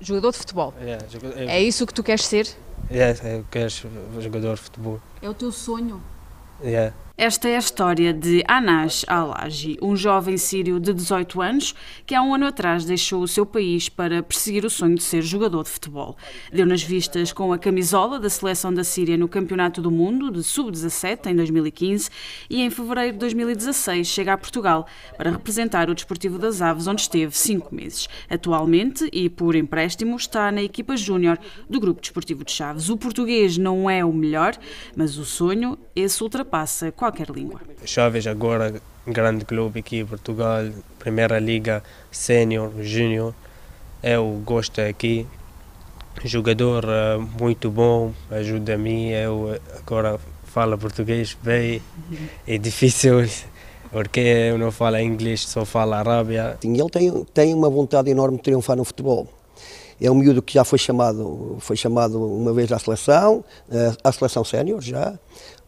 Jogador de futebol. Yeah, joga- eu, É isso que tu queres ser? yeah, eu quero ser jogador de futebol. É o teu sonho? Yeah. Esta é a história de Anas Alaji, um jovem sírio de 18 anos que há um ano atrás deixou o seu país para perseguir o sonho de ser jogador de futebol. Deu nas vistas com a camisola da seleção da Síria no Campeonato do Mundo de Sub-17 em 2015 e em fevereiro de 2016 chega a Portugal para representar o Desportivo das Aves, onde esteve cinco meses. Atualmente, e por empréstimo, está na equipa júnior do Grupo Desportivo de Chaves. O português não é o melhor, mas o sonho, esse ultrapassa língua. Chaves agora, grande clube aqui em Portugal, Primeira Liga, Sênior, Júnior. Eu gosto aqui. Jogador eh, muito bom, ajuda-me. Eu eh, agora falo português bem. É difícil porque eu não falo inglês, só falo arábia. Sim, ele tem, tem uma vontade enorme de triunfar no futebol. É um miúdo que já foi chamado, foi chamado uma vez à seleção, eh, à seleção sénior já.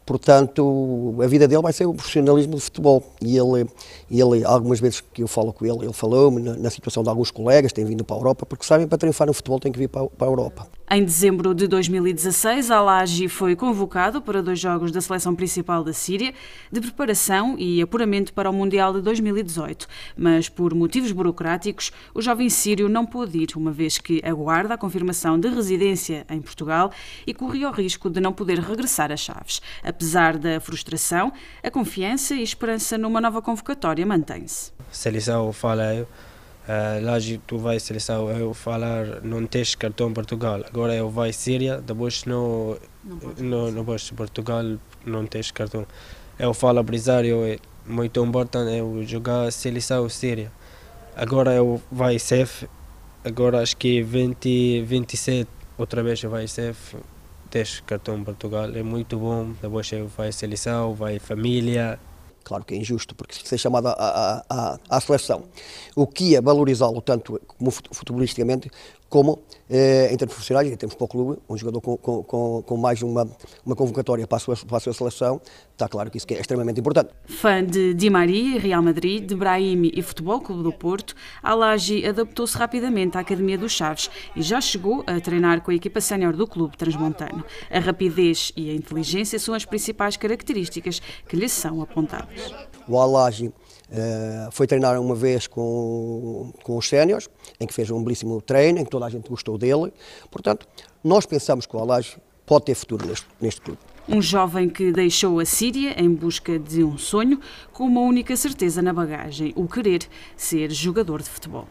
Portanto, a vida dele vai ser o profissionalismo de futebol. E ele, ele algumas vezes que eu falo com ele, ele falou-me na, na situação de alguns colegas que têm vindo para a Europa, porque sabem para triunfar no futebol tem que vir para, a- para a Europa. Em dezembro de 2016, Alaji foi convocado para dois jogos da seleção principal da Síria, de preparação e apuramento para o Mundial de 2018. Mas, por motivos burocráticos, o jovem sírio não pôde ir, uma vez que aguarda a confirmação de residência em Portugal e corria o risco de não poder regressar a Chaves. Apesar da frustração, a confiança e esperança numa nova convocatória mantém-se. Seleção fala eu. Uh, lá tu vai seleção eu falar não tens cartão Portugal agora eu vai Síria depois não não não podes Portugal não tens cartão eu falo empresário é muito importante eu jogar seleção Síria agora eu vai CEF agora acho que 20 27 outra vez eu vai CEF tens cartão Portugal é muito bom. Depois vai seleção vai família Claro que é injusto, porque se ser chamado à, à, à, seleção, o que ia valorizá-lo tanto como fut- futebolisticamente, como eh, em termos profissionais, em termos para o clube, um jogador com, com, com, mais uma, uma convocatória para a, sua, para a sua seleção, está claro que isso é extremamente importante. Fã de Di Maria, Real Madrid, de Brahimi e Futebol Clube do Porto, Alaji adaptou-se rapidamente à Academia dos Chaves e já chegou a treinar com a equipa sénior do clube transmontano. A rapidez e a inteligência são as principais características que lhe são apontadas. O Alagi eh, foi treinar uma vez com, com os séniores, em que fez um belíssimo treino, em que toda a gente gostou dele. Portanto, nós pensamos que o Alagi pode ter futuro neste, neste clube. Um jovem que deixou a Síria em busca de um sonho com uma única certeza na bagagem: o querer ser jogador de futebol.